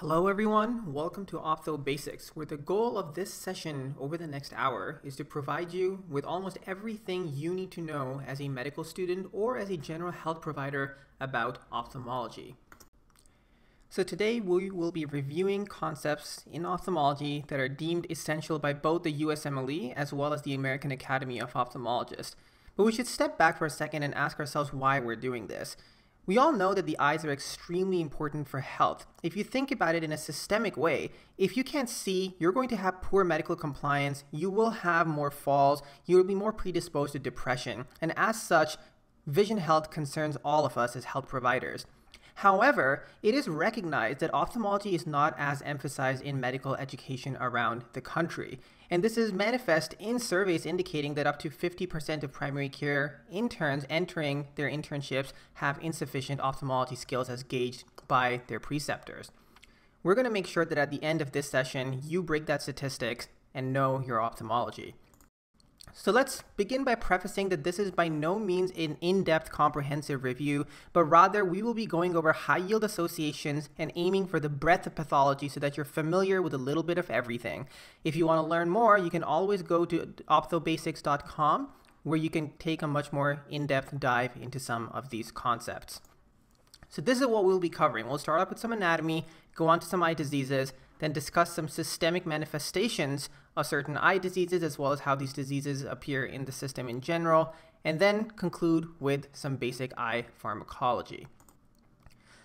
Hello everyone, welcome to Ophtho Basics, where the goal of this session over the next hour is to provide you with almost everything you need to know as a medical student or as a general health provider about ophthalmology. So today we will be reviewing concepts in ophthalmology that are deemed essential by both the USMLE as well as the American Academy of Ophthalmologists. But we should step back for a second and ask ourselves why we're doing this. We all know that the eyes are extremely important for health. If you think about it in a systemic way, if you can't see, you're going to have poor medical compliance, you will have more falls, you will be more predisposed to depression, and as such, vision health concerns all of us as health providers. However, it is recognized that ophthalmology is not as emphasized in medical education around the country. And this is manifest in surveys indicating that up to 50% of primary care interns entering their internships have insufficient ophthalmology skills as gauged by their preceptors. We're going to make sure that at the end of this session, you break that statistics and know your ophthalmology. So let's begin by prefacing that this is by no means an in-depth comprehensive review, but rather we will be going over high yield associations and aiming for the breadth of pathology so that you're familiar with a little bit of everything. If you want to learn more, you can always go to ophthobasics.com where you can take a much more in-depth dive into some of these concepts. So this is what we'll be covering. We'll start off with some anatomy, go on to some eye diseases, then discuss some systemic manifestations of certain eye diseases as well as how these diseases appear in the system in general, and then conclude with some basic eye pharmacology.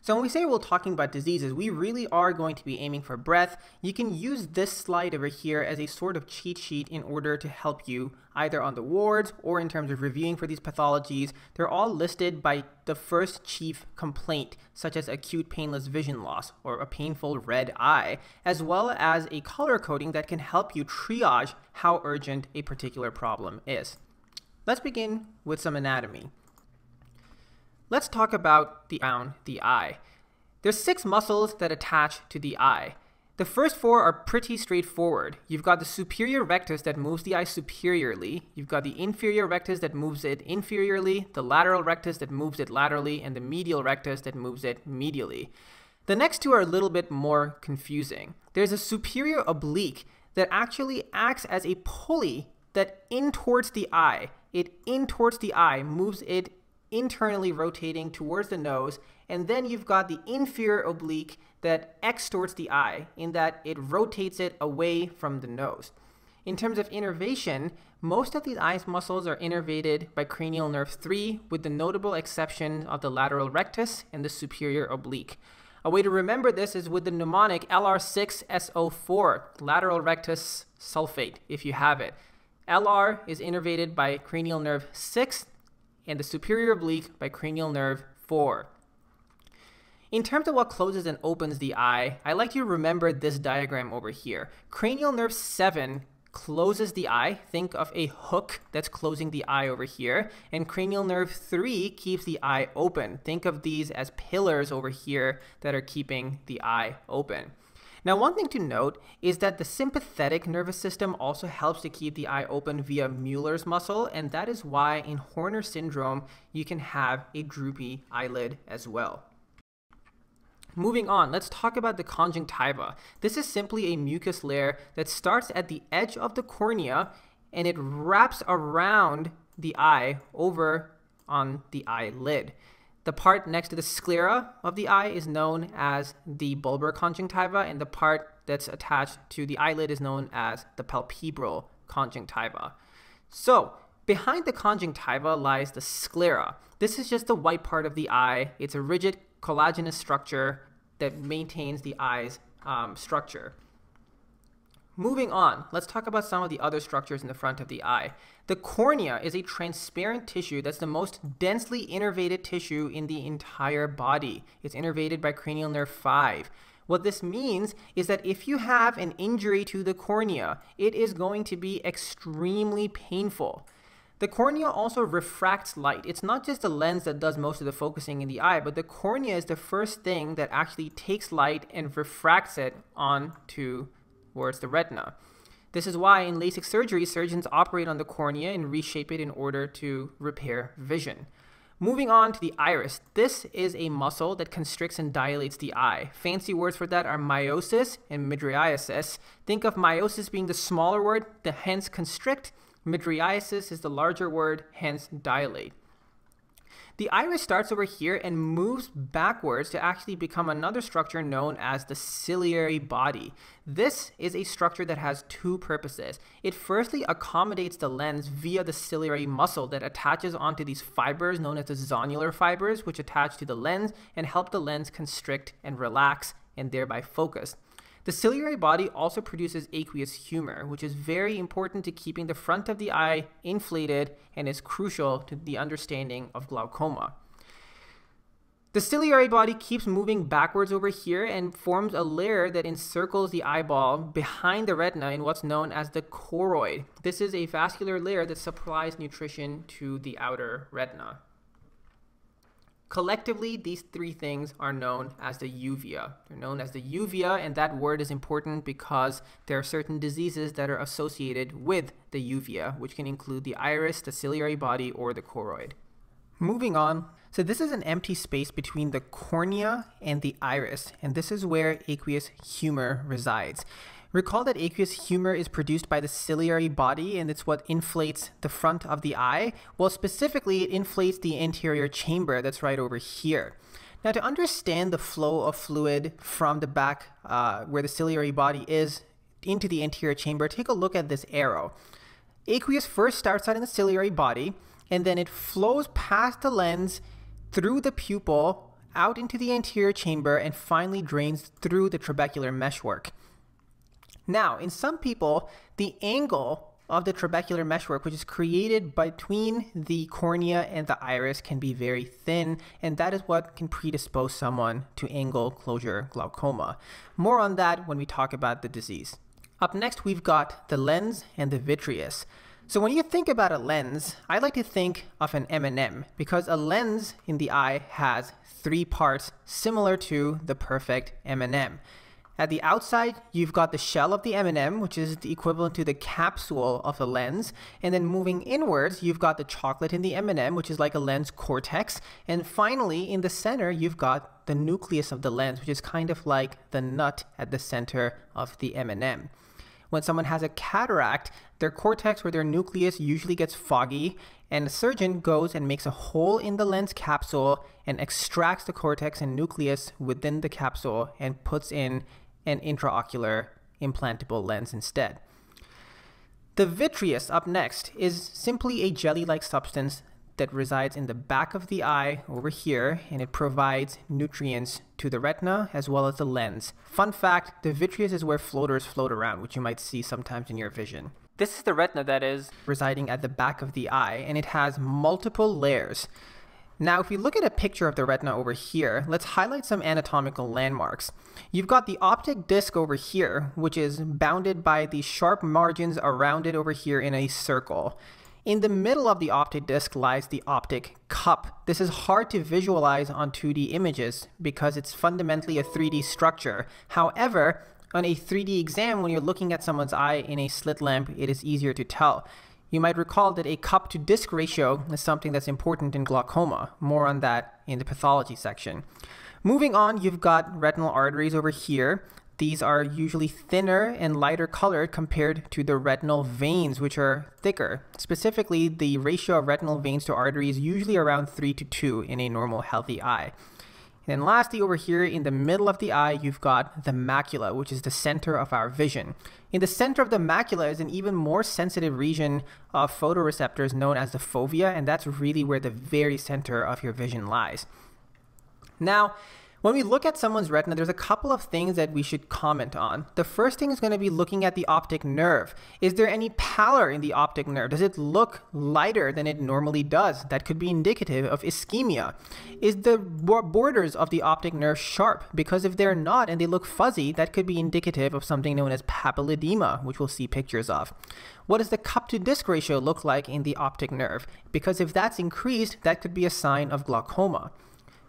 So when we say we're talking about diseases, we really are going to be aiming for breadth. You can use this slide over here as a sort of cheat sheet in order to help you either on the wards or in terms of reviewing for these pathologies. They're all listed by the first chief complaint, such as acute painless vision loss or a painful red eye, as well as a color coding that can help you triage how urgent a particular problem is. Let's begin with some anatomy. Let's talk about the around the eye. There's six muscles that attach to the eye. The first four are pretty straightforward. You've got the superior rectus that moves the eye superiorly, you've got the inferior rectus that moves it inferiorly, the lateral rectus that moves it laterally, and the medial rectus that moves it medially. The next two are a little bit more confusing. There's a superior oblique that actually acts as a pulley that intorts the eye, it intorts the eye moves it internally rotating towards the nose, and then you've got the inferior oblique that extorts the eye in that it rotates it away from the nose. In terms of innervation, most of these eye muscles are innervated by cranial nerve 3, with the notable exception of the lateral rectus and the superior oblique. A way to remember this is with the mnemonic LR6SO4, lateral rectus sulfate, if you have it. LR is innervated by cranial nerve 6, and the superior oblique by cranial nerve 4. In terms of what closes and opens the eye, I like you to remember this diagram over here. Cranial nerve 7 closes the eye. Think of a hook that's closing the eye over here. And cranial nerve 3 keeps the eye open. Think of these as pillars over here that are keeping the eye open. Now, one thing to note is that the sympathetic nervous system also helps to keep the eye open via Mueller's muscle, and that is why in Horner syndrome, you can have a droopy eyelid as well. Moving on, let's talk about the conjunctiva. This is simply a mucus layer that starts at the edge of the cornea and it wraps around the eye over on the eyelid. The part next to the sclera of the eye is known as the bulbar conjunctiva, and the part that's attached to the eyelid is known as the palpebral conjunctiva. So, behind the conjunctiva lies the sclera. This is just the white part of the eye. It's a rigid collagenous structure that maintains the eye's um, structure. Moving on, let's talk about some of the other structures in the front of the eye. The cornea is a transparent tissue that's the most densely innervated tissue in the entire body. It's innervated by cranial nerve 5. What this means is that if you have an injury to the cornea, it is going to be extremely painful. The cornea also refracts light. It's not just the lens that does most of the focusing in the eye, but the cornea is the first thing that actually takes light and refracts it onto towards the retina. This is why in LASIK surgery, surgeons operate on the cornea and reshape it in order to repair vision. Moving on to the iris. This is a muscle that constricts and dilates the eye. Fancy words for that are miosis and mydriasis. Think of miosis being the smaller word, the hence constrict. Mydriasis is the larger word, hence dilate. The iris starts over here and moves backwards to actually become another structure known as the ciliary body. This is a structure that has two purposes. It firstly accommodates the lens via the ciliary muscle that attaches onto these fibers known as the zonular fibers, which attach to the lens and help the lens constrict and relax and thereby focus. The ciliary body also produces aqueous humor, which is very important to keeping the front of the eye inflated and is crucial to the understanding of glaucoma. The ciliary body keeps moving backwards over here and forms a layer that encircles the eyeball behind the retina in what's known as the choroid. This is a vascular layer that supplies nutrition to the outer retina. Collectively, these three things are known as the uvea. They're known as the uvea, and that word is important because there are certain diseases that are associated with the uvea, which can include the iris, the ciliary body, or the choroid. Moving on, so this is an empty space between the cornea and the iris, and this is where aqueous humor resides. Recall that aqueous humor is produced by the ciliary body and it's what inflates the front of the eye. Well, specifically, it inflates the anterior chamber that's right over here. Now, to understand the flow of fluid from the back uh, where the ciliary body is into the anterior chamber, take a look at this arrow. Aqueous first starts out in the ciliary body and then it flows past the lens through the pupil out into the anterior chamber and finally drains through the trabecular meshwork. Now, in some people, the angle of the trabecular meshwork, which is created between the cornea and the iris, can be very thin, and that is what can predispose someone to angle closure glaucoma. More on that when we talk about the disease. Up next, we've got the lens and the vitreous. So when you think about a lens, I like to think of an M&M because a lens in the eye has three parts similar to the perfect M&M. At the outside, you've got the shell of the M&M, which is the equivalent to the capsule of the lens. And then moving inwards, you've got the chocolate in the M&M, which is like a lens cortex. And finally, in the center, you've got the nucleus of the lens, which is kind of like the nut at the center of the M&M. When someone has a cataract, their cortex or their nucleus usually gets foggy, and a surgeon goes and makes a hole in the lens capsule and extracts the cortex and nucleus within the capsule and puts in an intraocular implantable lens instead. The vitreous up next is simply a jelly-like substance that resides in the back of the eye over here and it provides nutrients to the retina as well as the lens. Fun fact, the vitreous is where floaters float around, which you might see sometimes in your vision. This is the retina that is residing at the back of the eye and it has multiple layers. Now, if we look at a picture of the retina over here, let's highlight some anatomical landmarks. You've got the optic disc over here, which is bounded by the sharp margins around it over here in a circle. In the middle of the optic disc lies the optic cup. This is hard to visualize on 2D images because it's fundamentally a 3D structure. However, on a 3D exam, when you're looking at someone's eye in a slit lamp, it is easier to tell. You might recall that a cup to disc ratio is something that's important in glaucoma. More on that in the pathology section. Moving on, you've got retinal arteries over here. These are usually thinner and lighter colored compared to the retinal veins, which are thicker. Specifically, the ratio of retinal veins to arteries is usually around 3 to 2 in a normal healthy eye. And then lastly, over here in the middle of the eye, you've got the macula, which is the center of our vision. In the center of the macula is an even more sensitive region of photoreceptors known as the fovea, and that's really where the very center of your vision lies. Now, when we look at someone's retina, there's a couple of things that we should comment on. The first thing is going to be looking at the optic nerve. Is there any pallor in the optic nerve? Does it look lighter than it normally does? That could be indicative of ischemia. Is the borders of the optic nerve sharp? Because if they're not and they look fuzzy, that could be indicative of something known as papilledema, which we'll see pictures of. What does the cup to disc ratio look like in the optic nerve? Because if that's increased, that could be a sign of glaucoma.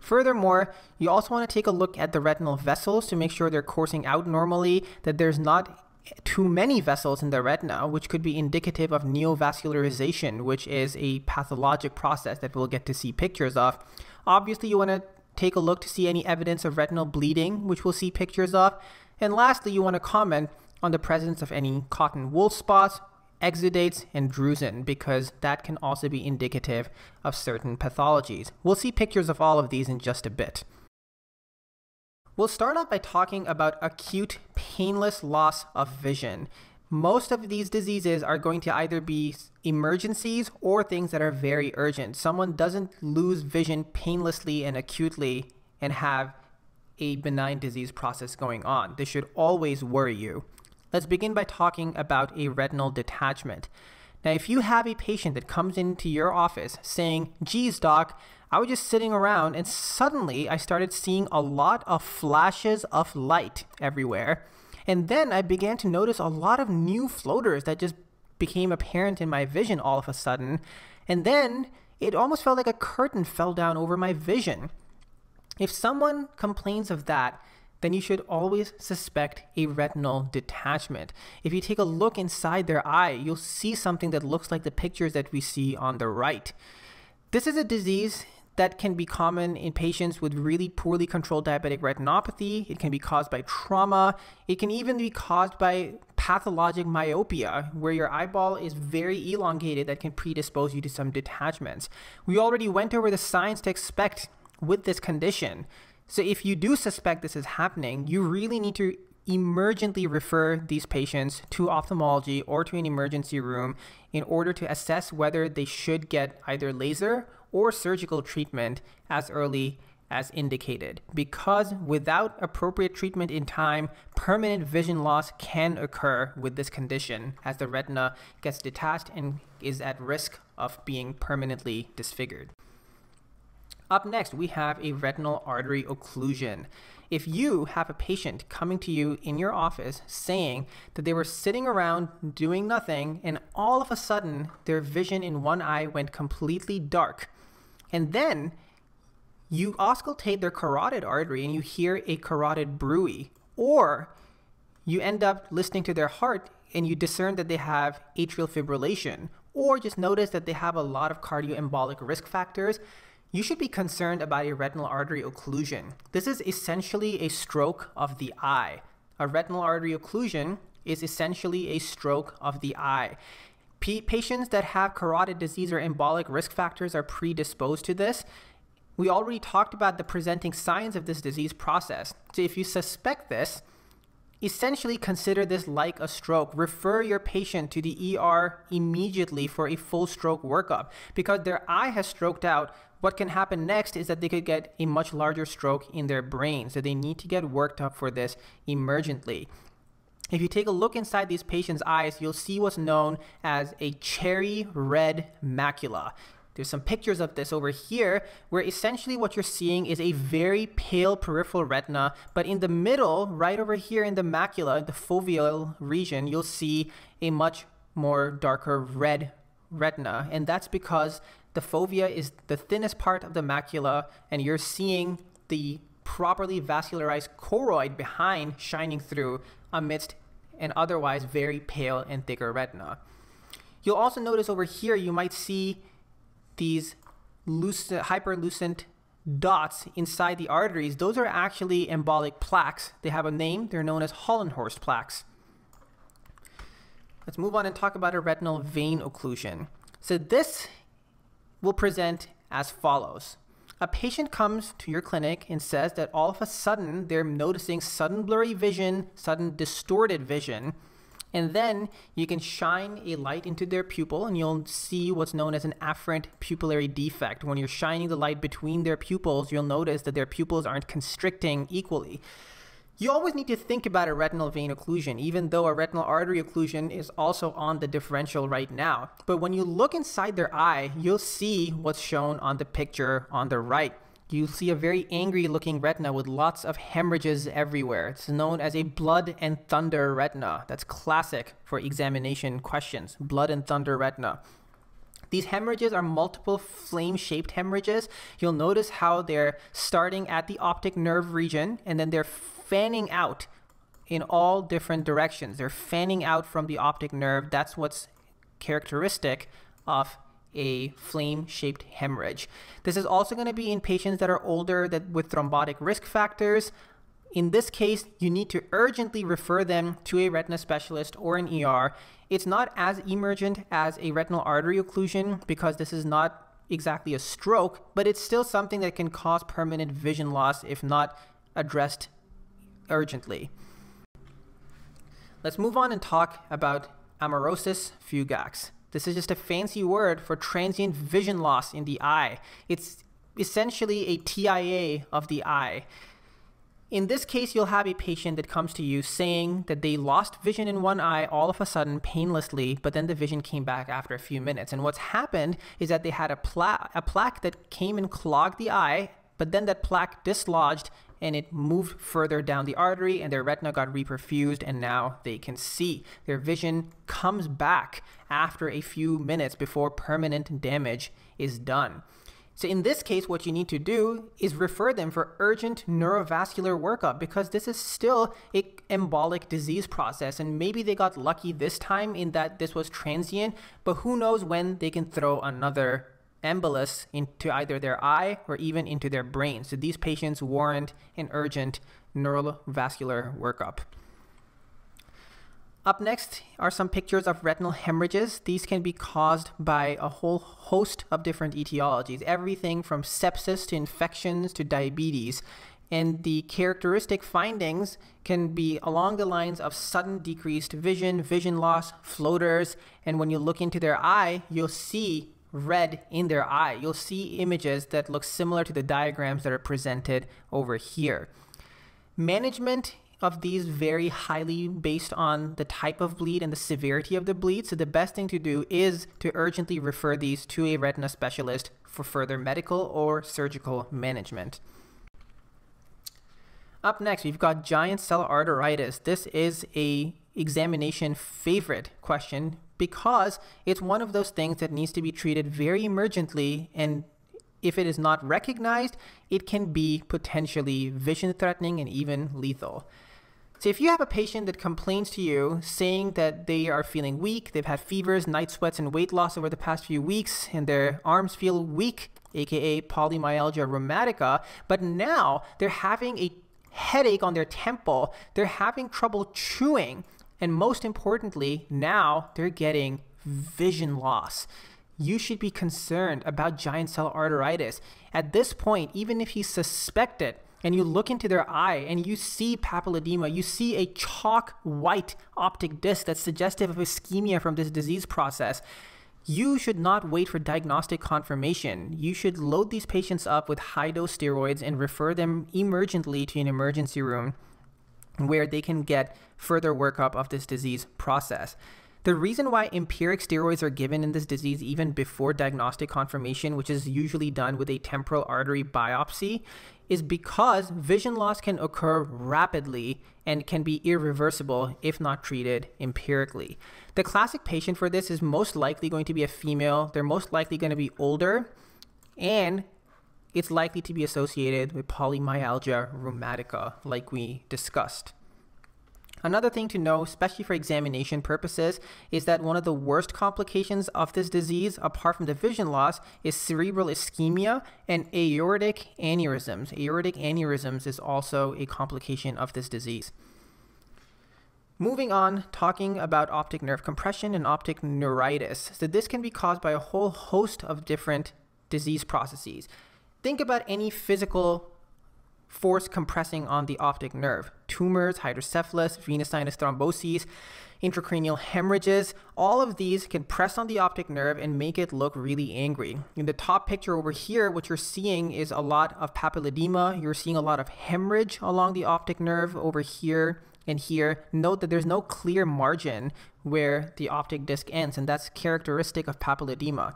Furthermore, you also want to take a look at the retinal vessels to make sure they're coursing out normally, that there's not too many vessels in the retina, which could be indicative of neovascularization, which is a pathologic process that we'll get to see pictures of. Obviously, you want to take a look to see any evidence of retinal bleeding, which we'll see pictures of. And lastly, you want to comment on the presence of any cotton wool spots, exudates, and drusen, because that can also be indicative of certain pathologies. We'll see pictures of all of these in just a bit. We'll start off by talking about acute painless loss of vision. Most of these diseases are going to either be emergencies or things that are very urgent. Someone doesn't lose vision painlessly and acutely and have a benign disease process going on. This should always worry you. Let's begin by talking about a retinal detachment. Now, if you have a patient that comes into your office saying, geez, doc, I was just sitting around and suddenly I started seeing a lot of flashes of light everywhere. And then I began to notice a lot of new floaters that just became apparent in my vision all of a sudden. And then it almost felt like a curtain fell down over my vision. If someone complains of that, then you should always suspect a retinal detachment. If you take a look inside their eye, you'll see something that looks like the pictures that we see on the right. This is a disease that can be common in patients with really poorly controlled diabetic retinopathy. It can be caused by trauma. It can even be caused by pathologic myopia, where your eyeball is very elongated that can predispose you to some detachments. We already went over the signs to expect with this condition. So if you do suspect this is happening, you really need to emergently refer these patients to ophthalmology or to an emergency room in order to assess whether they should get either laser or surgical treatment as early as indicated. Because without appropriate treatment in time, permanent vision loss can occur with this condition as the retina gets detached and is at risk of being permanently disfigured. Up next, we have a retinal artery occlusion. If you have a patient coming to you in your office saying that they were sitting around doing nothing and all of a sudden their vision in one eye went completely dark, and then you auscultate their carotid artery and you hear a carotid bruit, or you end up listening to their heart and you discern that they have atrial fibrillation, or just notice that they have a lot of cardioembolic risk factors, you should be concerned about a retinal artery occlusion. This is essentially a stroke of the eye. A retinal artery occlusion is essentially a stroke of the eye. P- patients that have carotid disease or embolic risk factors are predisposed to this. We already talked about the presenting signs of this disease process. So if you suspect this, essentially consider this like a stroke. Refer your patient to the ER immediately for a full stroke workup because their eye has stroked out. What can happen next is that they could get a much larger stroke in their brain. So they need to get worked up for this emergently. If you take a look inside these patients' eyes, you'll see what's known as a cherry red macula. There's some pictures of this over here, where essentially what you're seeing is a very pale peripheral retina, but in the middle, right over here in the macula, the foveal region, you'll see a much more darker red retina. And that's because the fovea is the thinnest part of the macula, and you're seeing the properly vascularized choroid behind shining through amidst an otherwise very pale and thicker retina. You'll also notice over here you might see these hyperlucent dots inside the arteries. Those are actually embolic plaques. They have a name. They're known as Hollenhorst plaques. Let's move on and talk about a retinal vein occlusion. So this will present as follows. A patient comes to your clinic and says that all of a sudden they're noticing sudden blurry vision, sudden distorted vision, and then you can shine a light into their pupil and you'll see what's known as an afferent pupillary defect. When you're shining the light between their pupils, you'll notice that their pupils aren't constricting equally. You always need to think about a retinal vein occlusion, even though a retinal artery occlusion is also on the differential right now. But when you look inside their eye, you'll see what's shown on the picture on the right. You'll see a very angry looking retina with lots of hemorrhages everywhere. It's known as a blood and thunder retina. That's classic for examination questions. Blood and thunder retina. These hemorrhages are multiple flame shaped hemorrhages. You'll notice how they're starting at the optic nerve region and then they're fanning out in all different directions. They're fanning out from the optic nerve. That's what's characteristic of a flame-shaped hemorrhage. This is also going to be in patients that are older that with thrombotic risk factors. In this case, you need to urgently refer them to a retina specialist or an ER. It's not as emergent as a retinal artery occlusion because this is not exactly a stroke, but it's still something that can cause permanent vision loss if not addressed urgently. Let's move on and talk about amaurosis fugax. This is just a fancy word for transient vision loss in the eye. It's essentially a TIA of the eye. In this case, you'll have a patient that comes to you saying that they lost vision in one eye all of a sudden painlessly, but then the vision came back after a few minutes. And what's happened is that they had a, pla- a plaque that came and clogged the eye, but then that plaque dislodged and it moved further down the artery and their retina got reperfused and now they can see. Their vision comes back after a few minutes before permanent damage is done. So in this case, what you need to do is refer them for urgent neurovascular workup because this is still a embolic disease process. And maybe they got lucky this time in that this was transient, but who knows when they can throw another embolus into either their eye or even into their brain. So these patients warrant an urgent neurovascular workup. Up next are some pictures of retinal hemorrhages. These can be caused by a whole host of different etiologies, everything from sepsis to infections to diabetes. And the characteristic findings can be along the lines of sudden decreased vision, vision loss, floaters, and when you look into their eye, you'll see red in their eye. You'll see images that look similar to the diagrams that are presented over here. Management of these vary highly based on the type of bleed and the severity of the bleed. So the best thing to do is to urgently refer these to a retina specialist for further medical or surgical management. Up next, we've got giant cell arteritis. This is a examination favorite question because it's one of those things that needs to be treated very emergently and if it is not recognized, it can be potentially vision threatening and even lethal. So if you have a patient that complains to you saying that they are feeling weak, they've had fevers, night sweats, and weight loss over the past few weeks, and their arms feel weak, aka polymyalgia rheumatica, but now they're having a headache on their temple, they're having trouble chewing, and most importantly, now they're getting vision loss. You should be concerned about giant cell arteritis. At this point, even if you suspect it, and you look into their eye and you see papilledema, you see a chalk white optic disc that's suggestive of ischemia from this disease process, you should not wait for diagnostic confirmation. You should load these patients up with high dose steroids and refer them emergently to an emergency room where they can get further workup of this disease process. The reason why empiric steroids are given in this disease even before diagnostic confirmation, which is usually done with a temporal artery biopsy, is because vision loss can occur rapidly and can be irreversible if not treated empirically. The classic patient for this is most likely going to be a female. They're most likely going to be older and it's likely to be associated with polymyalgia rheumatica, like we discussed. Another thing to know, especially for examination purposes, is that one of the worst complications of this disease, apart from the vision loss, is cerebral ischemia and aortic aneurysms. Aortic aneurysms is also a complication of this disease. Moving on, talking about optic nerve compression and optic neuritis. So, this can be caused by a whole host of different disease processes. Think about any physical force compressing on the optic nerve. Tumors, hydrocephalus, venous sinus thromboses, intracranial hemorrhages, all of these can press on the optic nerve and make it look really angry. In the top picture over here, what you're seeing is a lot of papilledema. You're seeing a lot of hemorrhage along the optic nerve over here and here. Note that there's no clear margin where the optic disc ends, and that's characteristic of papilledema.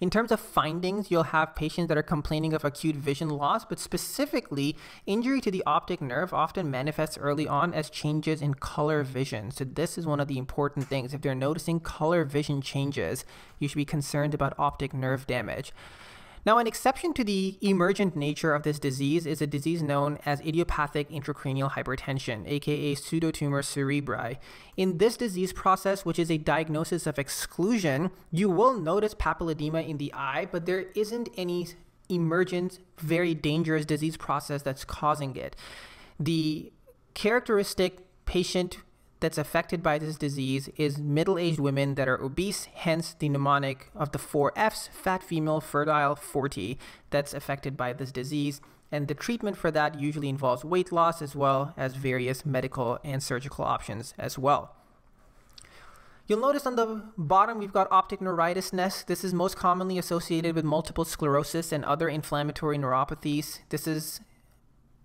In terms of findings, you'll have patients that are complaining of acute vision loss, but specifically, injury to the optic nerve often manifests early on as changes in color vision. So, this is one of the important things. If they're noticing color vision changes, you should be concerned about optic nerve damage. Now, an exception to the emergent nature of this disease is a disease known as idiopathic intracranial hypertension, aka pseudotumor cerebri. In this disease process, which is a diagnosis of exclusion, you will notice papilledema in the eye, but there isn't any emergent, very dangerous disease process that's causing it. The characteristic patient that's affected by this disease is middle-aged women that are obese, hence the mnemonic of the four Fs, fat female, fertile, 40, that's affected by this disease. And the treatment for that usually involves weight loss as well as various medical and surgical options as well. You'll notice on the bottom we've got optic neuritis nest. This is most commonly associated with multiple sclerosis and other inflammatory neuropathies. This is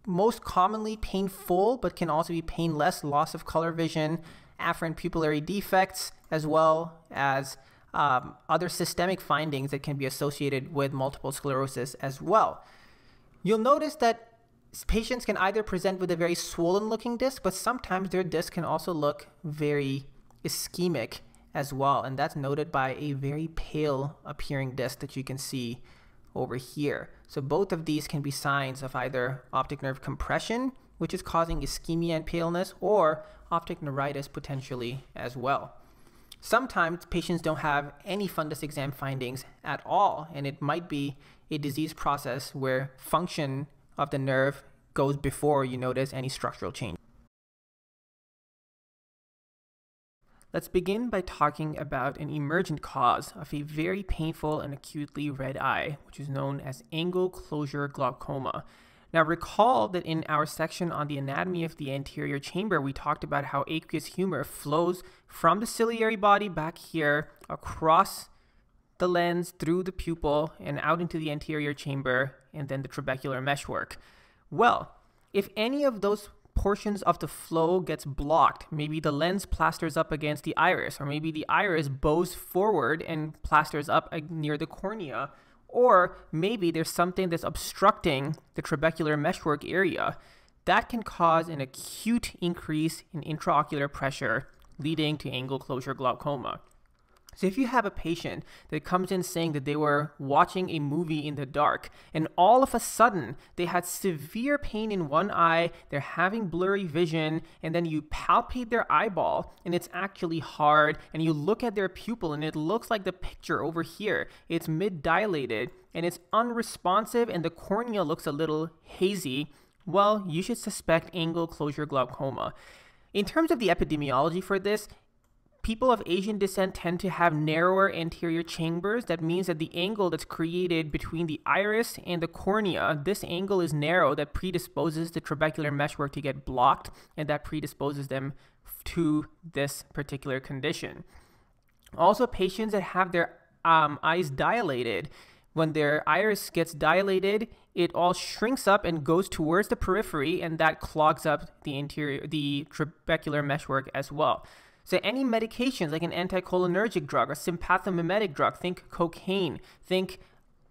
most commonly painful, but can also be painless, loss of color vision, afferent pupillary defects, as well as um, other systemic findings that can be associated with multiple sclerosis as well. You'll notice that patients can either present with a very swollen looking disc, but sometimes their disc can also look very ischemic as well. And that's noted by a very pale appearing disc that you can see over here. So both of these can be signs of either optic nerve compression, which is causing ischemia and paleness, or optic neuritis potentially as well. Sometimes patients don't have any fundus exam findings at all, and it might be a disease process where function of the nerve goes before you notice any structural change. Let's begin by talking about an emergent cause of a very painful and acutely red eye, which is known as angle closure glaucoma. Now, recall that in our section on the anatomy of the anterior chamber, we talked about how aqueous humor flows from the ciliary body back here across the lens through the pupil and out into the anterior chamber and then the trabecular meshwork. Well, if any of those portions of the flow gets blocked. Maybe the lens plasters up against the iris, or maybe the iris bows forward and plasters up near the cornea, or maybe there's something that's obstructing the trabecular meshwork area. That can cause an acute increase in intraocular pressure, leading to angle closure glaucoma. So if you have a patient that comes in saying that they were watching a movie in the dark and all of a sudden they had severe pain in one eye, they're having blurry vision, and then you palpate their eyeball and it's actually hard, and you look at their pupil and it looks like the picture over here. It's mid dilated and it's unresponsive and the cornea looks a little hazy. Well, you should suspect angle closure glaucoma. In terms of the epidemiology for this, people of Asian descent tend to have narrower anterior chambers. That means that the angle that's created between the iris and the cornea, this angle is narrow that predisposes the trabecular meshwork to get blocked, and that predisposes them to this particular condition. Also, patients that have their um, eyes dilated, when their iris gets dilated, it all shrinks up and goes towards the periphery, and that clogs up the anterior, the trabecular meshwork as well. So any medications like an anticholinergic drug or sympathomimetic drug, think cocaine, think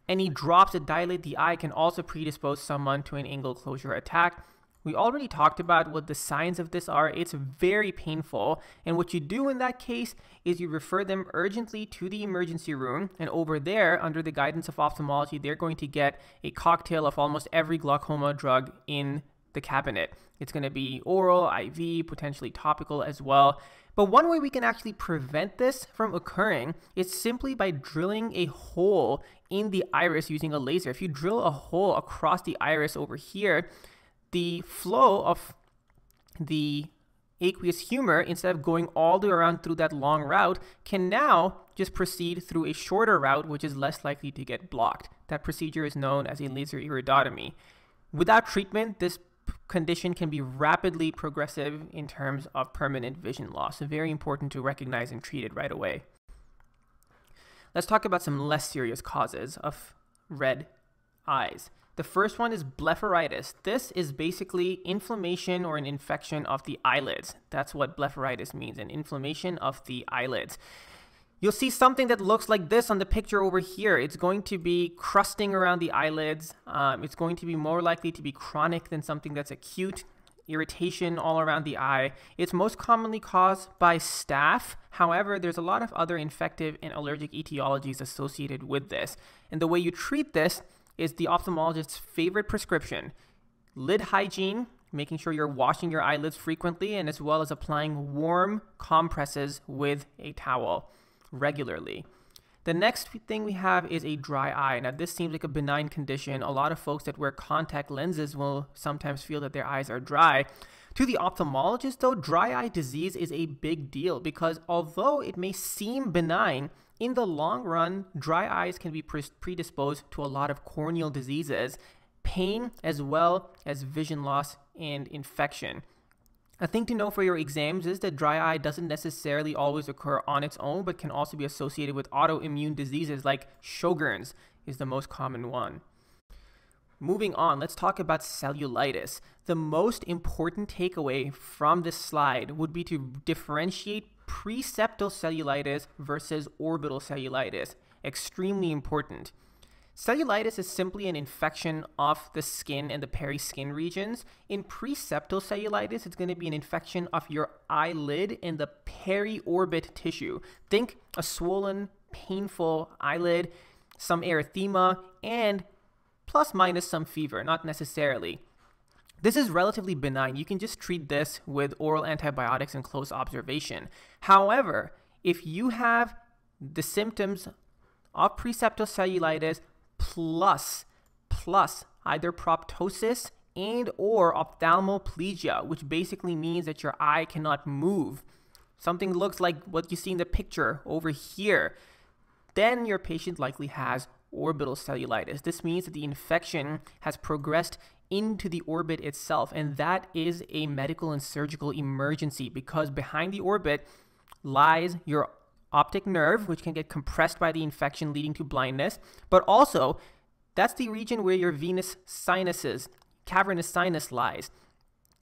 any drops that dilate the eye can also predispose someone to an angle closure attack. We already talked about what the signs of this are. It's very painful. And what you do in that case is you refer them urgently to the emergency room. And over there, under the guidance of ophthalmology, they're going to get a cocktail of almost every glaucoma drug in the cabinet. It's going to be oral, IV, potentially topical as well. But one way we can actually prevent this from occurring is simply by drilling a hole in the iris using a laser. If you drill a hole across the iris over here, the flow of the aqueous humor, instead of going all the way around through that long route, can now just proceed through a shorter route, which is less likely to get blocked. That procedure is known as a laser iridotomy. Without treatment, this condition can be rapidly progressive in terms of permanent vision loss. So very important to recognize and treat it right away. Let's talk about some less serious causes of red eyes. The first one is blepharitis. This is basically inflammation or an infection of the eyelids. That's what blepharitis means, an inflammation of the eyelids. You'll see something that looks like this on the picture over here. It's going to be crusting around the eyelids. Um, it's going to be more likely to be chronic than something that's acute. irritation all around the eye. It's most commonly caused by staph. However, there's a lot of other infective and allergic etiologies associated with this. And the way you treat this is the ophthalmologist's favorite prescription lid hygiene, making sure you're washing your eyelids frequently, and as well as applying warm compresses with a towel regularly. The next thing we have is a dry eye. Now, this seems like a benign condition. A lot of folks that wear contact lenses will sometimes feel that their eyes are dry. To the ophthalmologist, though, dry eye disease is a big deal because although it may seem benign, in the long run, dry eyes can be predisposed to a lot of corneal diseases, pain, as well as vision loss and infection. A thing to know for your exams is that dry eye doesn't necessarily always occur on its own, but can also be associated with autoimmune diseases like Sjogren's is the most common one. Moving on, let's talk about cellulitis. The most important takeaway from this slide would be to differentiate preseptal cellulitis versus orbital cellulitis. Extremely important. Cellulitis is simply an infection of the skin and the periskin regions. In preseptal cellulitis, it's going to be an infection of your eyelid and the periorbit tissue. Think a swollen, painful eyelid, some erythema, and plus minus some fever, not necessarily. This is relatively benign. You can just treat this with oral antibiotics and close observation. However, if you have the symptoms of preseptal cellulitis plus plus either proptosis and or ophthalmoplegia, which basically means that your eye cannot move. Something looks like what you see in the picture over here. Then your patient likely has orbital cellulitis. This means that the infection has progressed into the orbit itself, and that is a medical and surgical emergency because behind the orbit lies your optic nerve, which can get compressed by the infection, leading to blindness. But also, that's the region where your venous sinuses, cavernous sinus, lies.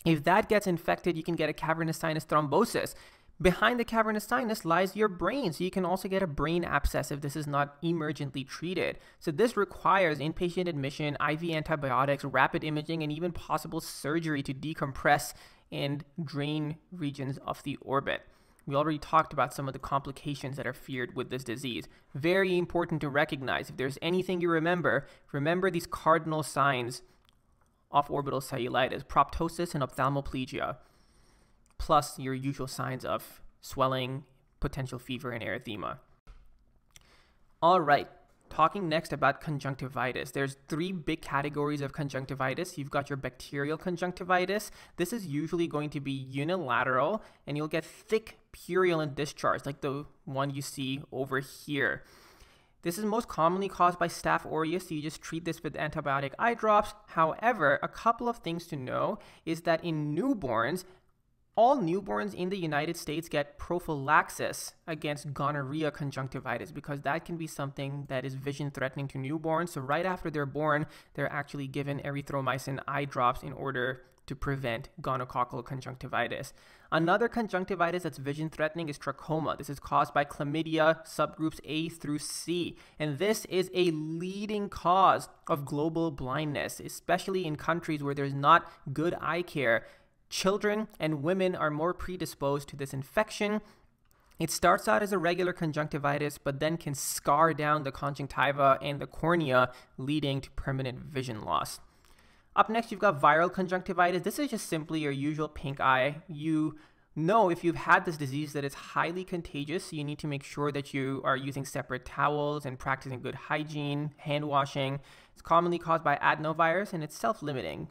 If that gets infected, you can get a cavernous sinus thrombosis. Behind the cavernous sinus lies your brain, so you can also get a brain abscess if this is not emergently treated. So, this requires inpatient admission, IV antibiotics, rapid imaging, and even possible surgery to decompress and drain regions of the orbit. We already talked about some of the complications that are feared with this disease. Very important to recognize. If there's anything you remember, remember these cardinal signs of orbital cellulitis, proptosis and ophthalmoplegia, plus your usual signs of swelling, potential fever, and erythema. All right, Talking next about conjunctivitis. There's three big categories of conjunctivitis. You've got your bacterial conjunctivitis. This is usually going to be unilateral and you'll get thick purulent discharge like the one you see over here. This is most commonly caused by Staph aureus, so you just treat this with antibiotic eye drops. However, a couple of things to know is that in newborns, all newborns in the United States get prophylaxis against gonorrhea conjunctivitis because that can be something that is vision threatening to newborns. So, right after they're born, they're actually given erythromycin eye drops in order to prevent gonococcal conjunctivitis. Another conjunctivitis that's vision threatening is trachoma. This is caused by chlamydia subgroups A through C, and this is a leading cause of global blindness, especially in countries where there's not good eye care Children and women are more predisposed to this infection. It starts out as a regular conjunctivitis, but then can scar down the conjunctiva and the cornea, leading to permanent vision loss. Up next, you've got viral conjunctivitis. This is just simply your usual pink eye. You know if you've had this disease that it's highly contagious, so you need to make sure that you are using separate towels and practicing good hygiene, hand washing. It's commonly caused by adenovirus and it's self limiting.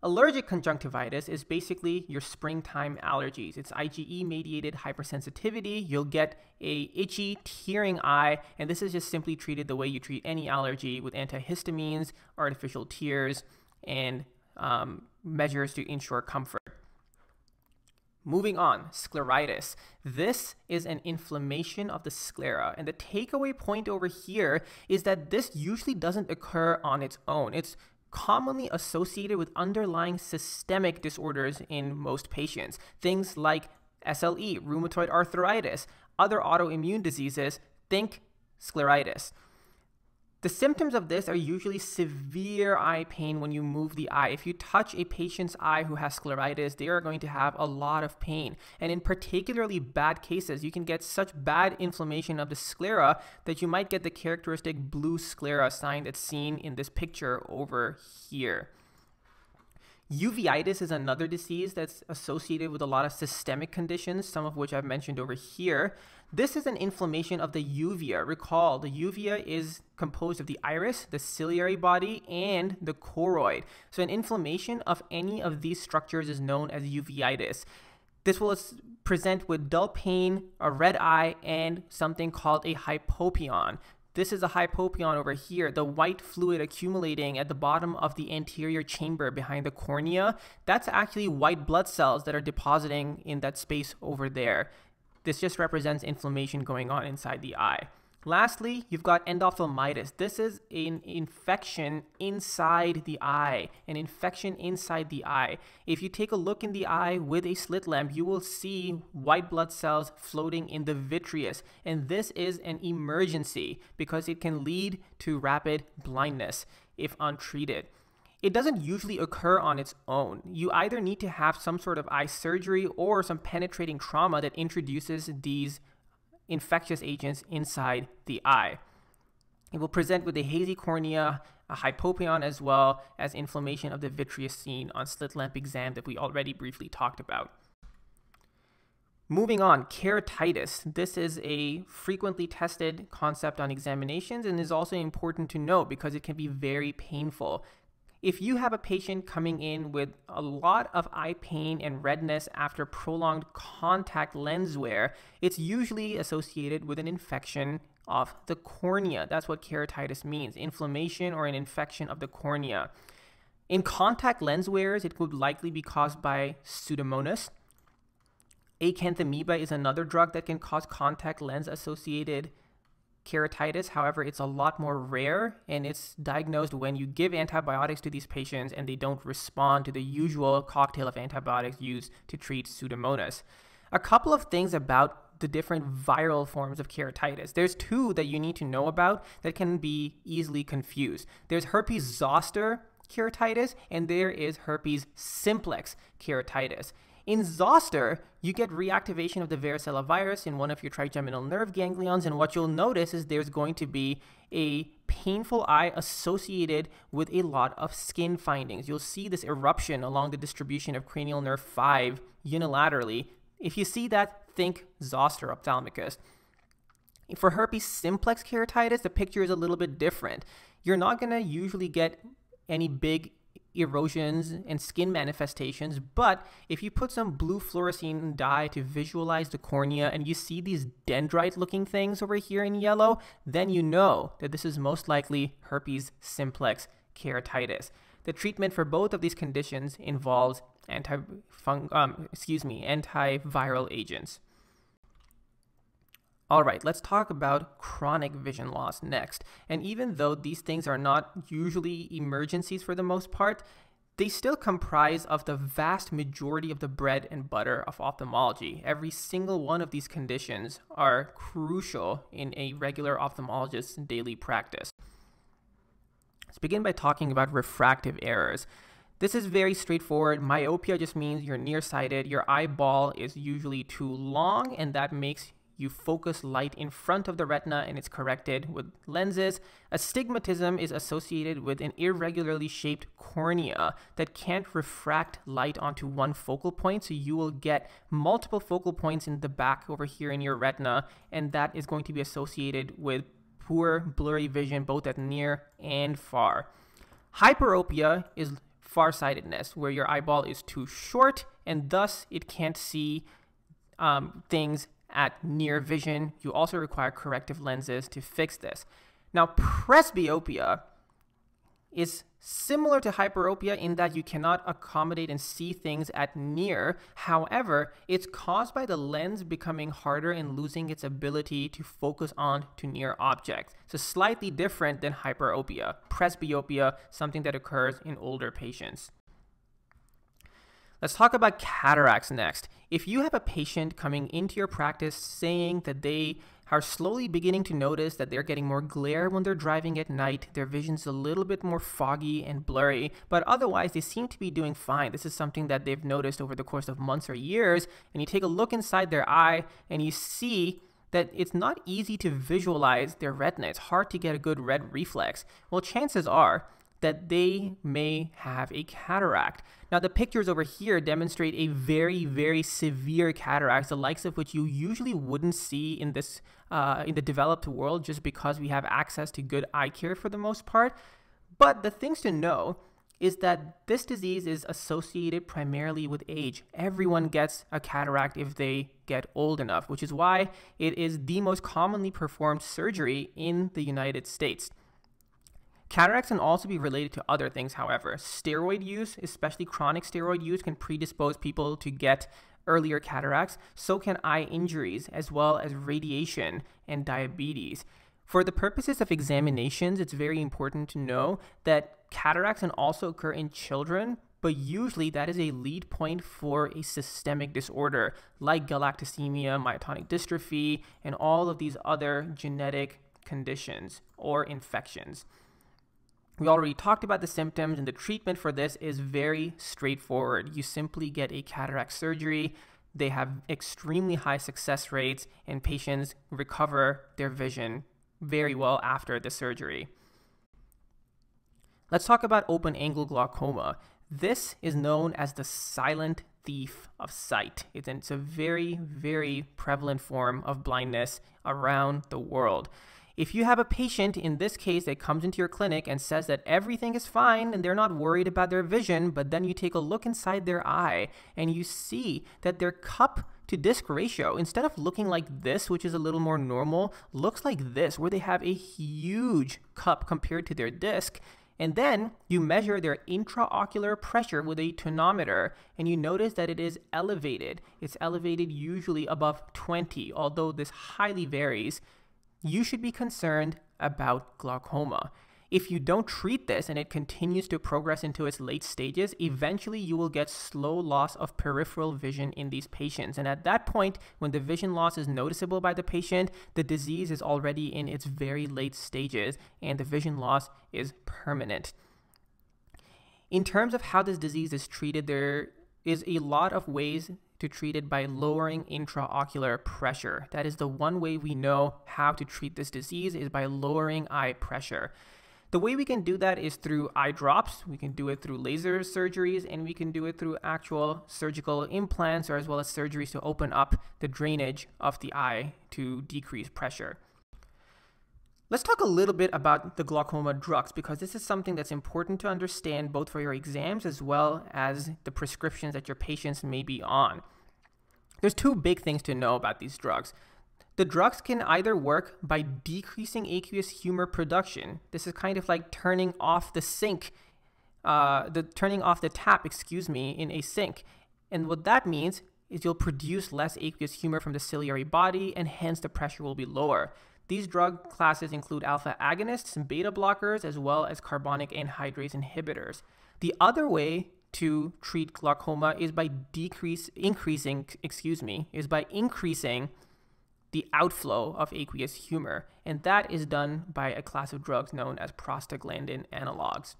Allergic conjunctivitis is basically your springtime allergies. It's IgE mediated hypersensitivity. You'll get a itchy, tearing eye, and this is just simply treated the way you treat any allergy with antihistamines, artificial tears, and um, measures to ensure comfort. Moving on, scleritis. This is an inflammation of the sclera. And the takeaway point over here is that this usually doesn't occur on its own. It's commonly associated with underlying systemic disorders in most patients. Things like SLE, rheumatoid arthritis, other autoimmune diseases, think scleritis. The symptoms of this are usually severe eye pain when you move the eye. If you touch a patient's eye who has scleritis, they are going to have a lot of pain. And in particularly bad cases, you can get such bad inflammation of the sclera that you might get the characteristic blue sclera sign that's seen in this picture over here. Uveitis is another disease that's associated with a lot of systemic conditions, some of which I've mentioned over here. This is an inflammation of the uvea. Recall, the uvea is composed of the iris, the ciliary body, and the choroid. So an inflammation of any of these structures is known as uveitis. This will present with dull pain, a red eye, and something called a hypopyon. This is a hypopyon over here, the white fluid accumulating at the bottom of the anterior chamber behind the cornea. That's actually white blood cells that are depositing in that space over there. This just represents inflammation going on inside the eye. Lastly, you've got endophthalmitis. This is an infection inside the eye, an infection inside the eye. If you take a look in the eye with a slit lamp, you will see white blood cells floating in the vitreous. And this is an emergency because it can lead to rapid blindness if untreated. It doesn't usually occur on its own. You either need to have some sort of eye surgery or some penetrating trauma that introduces these infectious agents inside the eye. It will present with a hazy cornea, a hypopyon, as well as inflammation of the vitreous seen on slit lamp exam that we already briefly talked about. Moving on, keratitis. This is a frequently tested concept on examinations and is also important to note because it can be very painful. If you have a patient coming in with a lot of eye pain and redness after prolonged contact lens wear, it's usually associated with an infection of the cornea. That's what keratitis means inflammation or an infection of the cornea. In contact lens wearers, it would likely be caused by Pseudomonas. Acanthamoeba is another drug that can cause contact lens associated keratitis. However, it's a lot more rare and it's diagnosed when you give antibiotics to these patients and they don't respond to the usual cocktail of antibiotics used to treat Pseudomonas. A couple of things about the different viral forms of keratitis. There's two that you need to know about that can be easily confused. There's herpes zoster keratitis and there is herpes simplex keratitis. In zoster, you get reactivation of the varicella virus in one of your trigeminal nerve ganglions, and what you'll notice is there's going to be a painful eye associated with a lot of skin findings. You'll see this eruption along the distribution of cranial nerve 5 unilaterally. If you see that, think zoster ophthalmicus. For herpes simplex keratitis, the picture is a little bit different. You're not going to usually get any big erosions and skin manifestations, but if you put some blue fluorescein dye to visualize the cornea and you see these dendrite looking things over here in yellow, then you know that this is most likely herpes simplex keratitis. The treatment for both of these conditions involves anti um, excuse me, antiviral agents. All right, let's talk about chronic vision loss next. And even though these things are not usually emergencies for the most part, they still comprise of the vast majority of the bread and butter of ophthalmology. Every single one of these conditions are crucial in a regular ophthalmologist's daily practice. Let's begin by talking about refractive errors. This is very straightforward. Myopia just means you're nearsighted. Your eyeball is usually too long, and that makes you focus light in front of the retina and it's corrected with lenses. Astigmatism is associated with an irregularly shaped cornea that can't refract light onto one focal point, so you will get multiple focal points in the back over here in your retina, and that is going to be associated with poor blurry vision both at near and far. Hyperopia is farsightedness, where your eyeball is too short and thus it can't see um, things at near vision. You also require corrective lenses to fix this. Now, presbyopia is similar to hyperopia in that you cannot accommodate and see things at near. However, it's caused by the lens becoming harder and losing its ability to focus on to near objects. So slightly different than hyperopia. Presbyopia, something that occurs in older patients. Let's talk about cataracts next. If you have a patient coming into your practice saying that they are slowly beginning to notice that they're getting more glare when they're driving at night, their vision's a little bit more foggy and blurry, but otherwise they seem to be doing fine. This is something that they've noticed over the course of months or years, and you take a look inside their eye and you see that it's not easy to visualize their retina. It's hard to get a good red reflex. Well, chances are that they may have a cataract. Now, the pictures over here demonstrate a very, very severe cataract, the likes of which you usually wouldn't see in this uh, in the developed world, just because we have access to good eye care for the most part. But the things to know is that this disease is associated primarily with age. Everyone gets a cataract if they get old enough, which is why it is the most commonly performed surgery in the United States. Cataracts can also be related to other things, however. Steroid use, especially chronic steroid use, can predispose people to get earlier cataracts. So can eye injuries, as well as radiation and diabetes. For the purposes of examinations, it's very important to know that cataracts can also occur in children, but usually that is a lead point for a systemic disorder like galactosemia, myotonic dystrophy, and all of these other genetic conditions or infections. We already talked about the symptoms, and the treatment for this is very straightforward. You simply get a cataract surgery. They have extremely high success rates, and patients recover their vision very well after the surgery. Let's talk about open angle glaucoma. This is known as the silent thief of sight. It's a very, very prevalent form of blindness around the world. If you have a patient in this case that comes into your clinic and says that everything is fine and they're not worried about their vision, but then you take a look inside their eye and you see that their cup to disc ratio, instead of looking like this, which is a little more normal, looks like this, where they have a huge cup compared to their disc. And then you measure their intraocular pressure with a tonometer, and you notice that it is elevated. It's elevated usually above 20, although this highly varies. You should be concerned about glaucoma. If you don't treat this and it continues to progress into its late stages, eventually you will get slow loss of peripheral vision in these patients. And at that point, when the vision loss is noticeable by the patient, the disease is already in its very late stages and the vision loss is permanent. In terms of how this disease is treated, there is a lot of ways to treat it by lowering intraocular pressure. That is the one way we know how to treat this disease is by lowering eye pressure. The way we can do that is through eye drops. We can do it through laser surgeries and we can do it through actual surgical implants or as well as surgeries to open up the drainage of the eye to decrease pressure. Let's talk a little bit about the glaucoma drugs because this is something that's important to understand both for your exams as well as the prescriptions that your patients may be on. There's two big things to know about these drugs. The drugs can either work by decreasing aqueous humor production. This is kind of like turning off the sink, uh, the turning off the tap, excuse me, in a sink. And what that means is you'll produce less aqueous humor from the ciliary body, and hence the pressure will be lower. These drug classes include alpha agonists and beta blockers, as well as carbonic anhydrase inhibitors. The other way to treat glaucoma is by decrease, increasing, excuse me, is by increasing the outflow of aqueous humor, and that is done by a class of drugs known as prostaglandin analogs.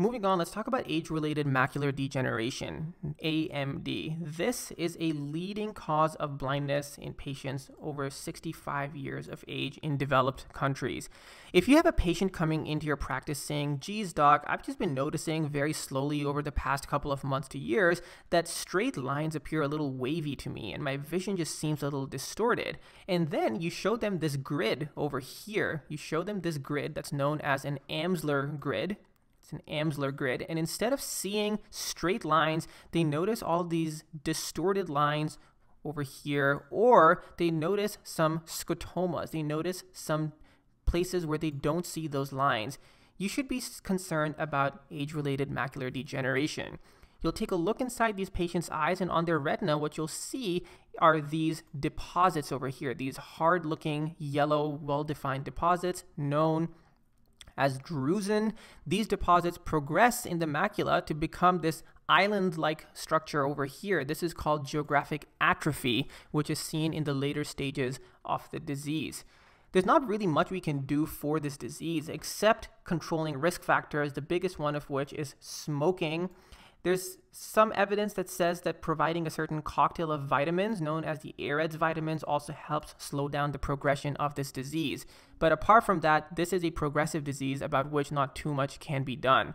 Moving on, let's talk about age related macular degeneration, AMD. This is a leading cause of blindness in patients over 65 years of age in developed countries. If you have a patient coming into your practice saying, geez, doc, I've just been noticing very slowly over the past couple of months to years that straight lines appear a little wavy to me and my vision just seems a little distorted. And then you show them this grid over here. You show them this grid that's known as an Amsler grid it's an Amsler grid. And instead of seeing straight lines, they notice all these distorted lines over here, or they notice some scotomas. They notice some places where they don't see those lines. You should be concerned about age-related macular degeneration. You'll take a look inside these patients' eyes, and on their retina, what you'll see are these deposits over here, these hard looking, yellow, well defined deposits known as drusen. These deposits progress in the macula to become this island like structure over here. This is called geographic atrophy, which is seen in the later stages of the disease. There's not really much we can do for this disease except controlling risk factors, the biggest one of which is smoking. There's some evidence that says that providing a certain cocktail of vitamins, known as the AREDS vitamins, also helps slow down the progression of this disease. But apart from that, this is a progressive disease about which not too much can be done.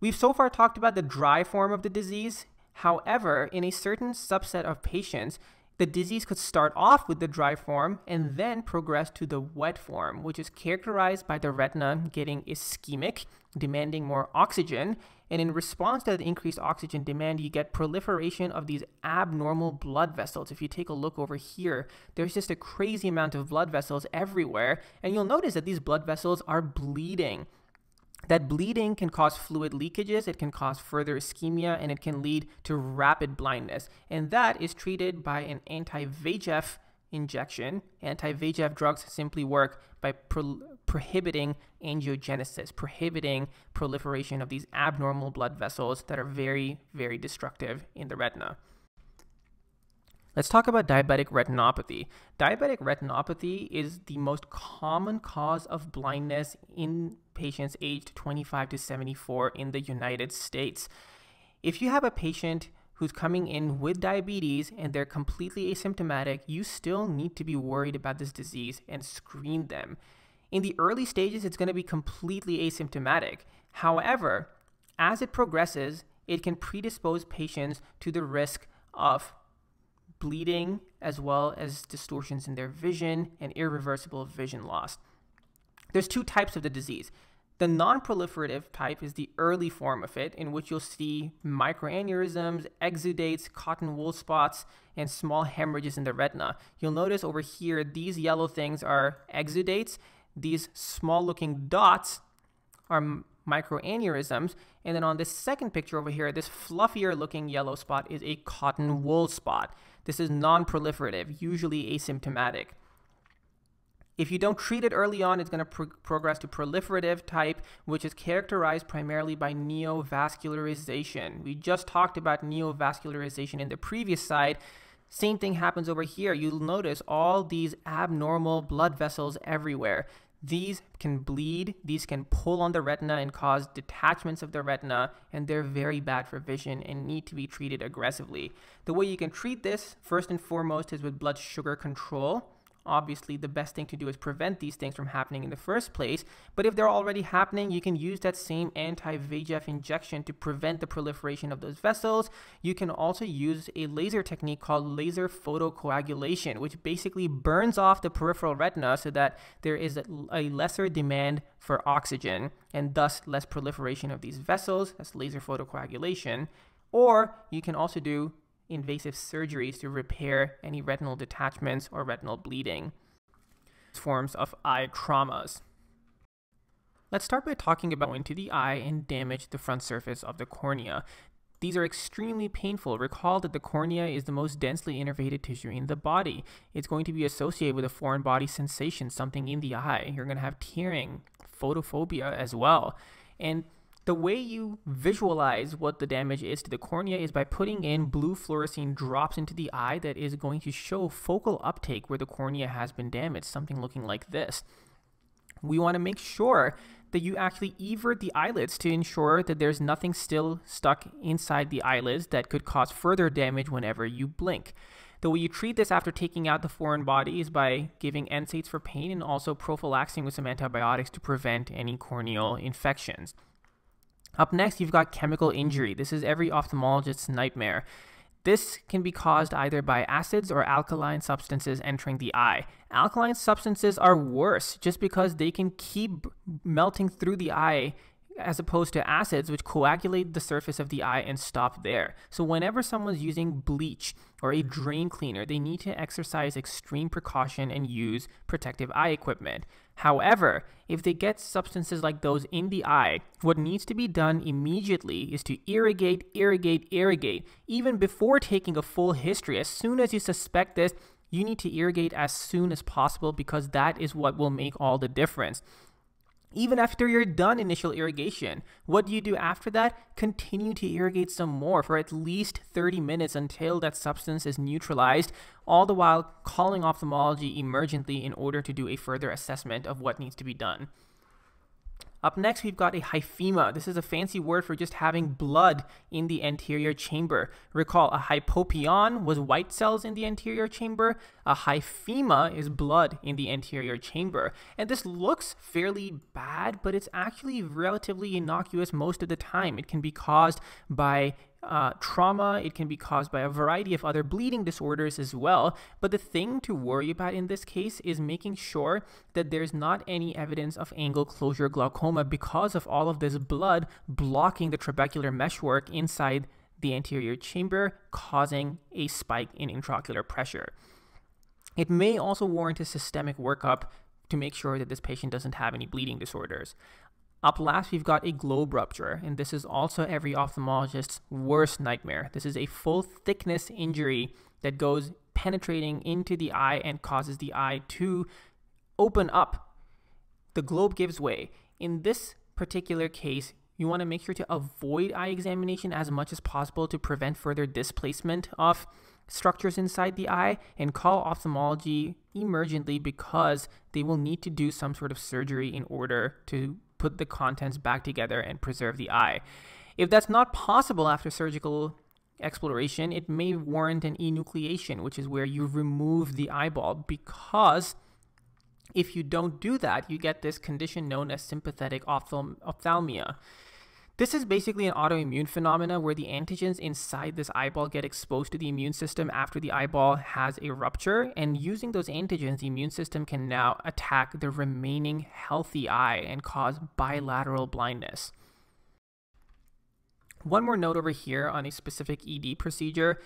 We've so far talked about the dry form of the disease. However, in a certain subset of patients, the disease could start off with the dry form and then progress to the wet form, which is characterized by the retina getting ischemic, demanding more oxygen. And in response to the increased oxygen demand, you get proliferation of these abnormal blood vessels. If you take a look over here, there's just a crazy amount of blood vessels everywhere. And you'll notice that these blood vessels are bleeding. That bleeding can cause fluid leakages, it can cause further ischemia, and it can lead to rapid blindness. And that is treated by an anti VEGF injection. Anti VEGF drugs simply work by pro- prohibiting angiogenesis, prohibiting proliferation of these abnormal blood vessels that are very, very destructive in the retina. Let's talk about diabetic retinopathy. Diabetic retinopathy is the most common cause of blindness in patients aged 25 to 74 in the United States. If you have a patient who's coming in with diabetes and they're completely asymptomatic, you still need to be worried about this disease and screen them. In the early stages, it's going to be completely asymptomatic. However, as it progresses, it can predispose patients to the risk of bleeding, as well as distortions in their vision and irreversible vision loss. There's two types of the disease. The non-proliferative type is the early form of it, in which you'll see microaneurysms, exudates, cotton wool spots, and small hemorrhages in the retina. You'll notice over here, these yellow things are exudates. These small looking dots are microaneurysms. And then on this second picture over here, this fluffier looking yellow spot is a cotton wool spot. This is non-proliferative, usually asymptomatic. If you don't treat it early on, it's going to pro progress to proliferative type, which is characterized primarily by neovascularization. We just talked about neovascularization in the previous slide. Same thing happens over here. You'll notice all these abnormal blood vessels everywhere. These can bleed, these can pull on the retina and cause detachments of the retina, and they're very bad for vision and need to be treated aggressively. The way you can treat this, first and foremost, is with blood sugar control obviously the best thing to do is prevent these things from happening in the first place. But if they're already happening, you can use that same anti-VEGF injection to prevent the proliferation of those vessels. You can also use a laser technique called laser photocoagulation, which basically burns off the peripheral retina so that there is a lesser demand for oxygen and thus less proliferation of these vessels. That's laser photocoagulation. Or you can also do invasive surgeries to repair any retinal detachments or retinal bleeding. Forms of eye traumas. Let's start by talking about going to the eye and damage the front surface of the cornea. These are extremely painful. Recall that the cornea is the most densely innervated tissue in the body. It's going to be associated with a foreign body sensation, something in the eye. You're going to have tearing, photophobia as well. And the way you visualize what the damage is to the cornea is by putting in blue fluorescein drops into the eye that is going to show focal uptake where the cornea has been damaged, something looking like this. We want to make sure that you actually evert the eyelids to ensure that there's nothing still stuck inside the eyelids that could cause further damage whenever you blink. The way you treat this after taking out the foreign body is by giving NSAIDs for pain and also prophylaxing with some antibiotics to prevent any corneal infections. Up next, you've got chemical injury. This is every ophthalmologist's nightmare. This can be caused either by acids or alkaline substances entering the eye. Alkaline substances are worse just because they can keep melting through the eye as opposed to acids, which coagulate the surface of the eye and stop there. So, whenever someone's using bleach or a drain cleaner, they need to exercise extreme precaution and use protective eye equipment. However, if they get substances like those in the eye, what needs to be done immediately is to irrigate, irrigate, irrigate, even before taking a full history. As soon as you suspect this, you need to irrigate as soon as possible because that is what will make all the difference Even after you're done initial irrigation, what do you do after that? Continue to irrigate some more for at least 30 minutes until that substance is neutralized, all the while calling ophthalmology emergently in order to do a further assessment of what needs to be done. Up next, we've got a hyphema. This is a fancy word for just having blood in the anterior chamber. Recall, a hypopyon was white cells in the anterior chamber. A hyphema is blood in the anterior chamber. And this looks fairly bad, but it's actually relatively innocuous most of the time. It can be caused by uh, trauma. It can be caused by a variety of other bleeding disorders as well. But the thing to worry about in this case is making sure that there's not any evidence of angle closure glaucoma because of all of this blood blocking the trabecular meshwork inside the anterior chamber, causing a spike in intraocular pressure. It may also warrant a systemic workup to make sure that this patient doesn't have any bleeding disorders. Up last, we've got a globe rupture, and this is also every ophthalmologist's worst nightmare. This is a full thickness injury that goes penetrating into the eye and causes the eye to open up. The globe gives way. In this particular case, you want to make sure to avoid eye examination as much as possible to prevent further displacement of structures inside the eye and call ophthalmology emergently because they will need to do some sort of surgery in order to put the contents back together and preserve the eye. If that's not possible after surgical exploration, it may warrant an enucleation, which is where you remove the eyeball, because if you don't do that, you get this condition known as sympathetic ophthalmia. This is basically an autoimmune phenomena where the antigens inside this eyeball get exposed to the immune system after the eyeball has a rupture. And using those antigens, the immune system can now attack the remaining healthy eye and cause bilateral blindness. One more note over here on a specific ED procedure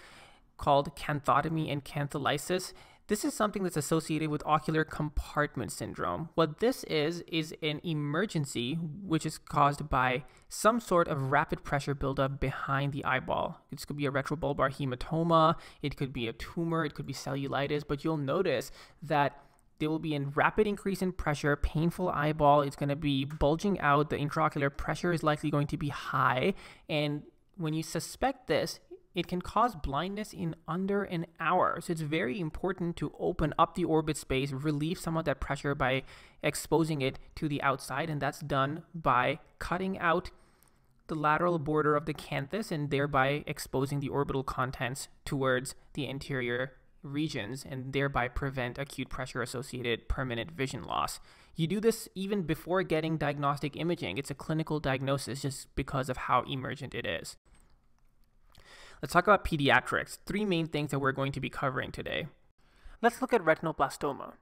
called canthotomy and cantholysis. This is something that's associated with ocular compartment syndrome. What this is, is an emergency which is caused by some sort of rapid pressure buildup behind the eyeball. This could be a retrobulbar hematoma, it could be a tumor, it could be cellulitis, but you'll notice that there will be a rapid increase in pressure, painful eyeball, it's going to be bulging out, the intraocular pressure is likely going to be high, and when you suspect this, it can cause blindness in under an hour. So it's very important to open up the orbit space, relieve some of that pressure by exposing it to the outside, and that's done by cutting out the lateral border of the canthus and thereby exposing the orbital contents towards the anterior regions and thereby prevent acute pressure associated permanent vision loss. You do this even before getting diagnostic imaging. It's a clinical diagnosis just because of how emergent it is. Let's talk about pediatrics. Three main things that we're going to be covering today. Let's look at retinoblastoma.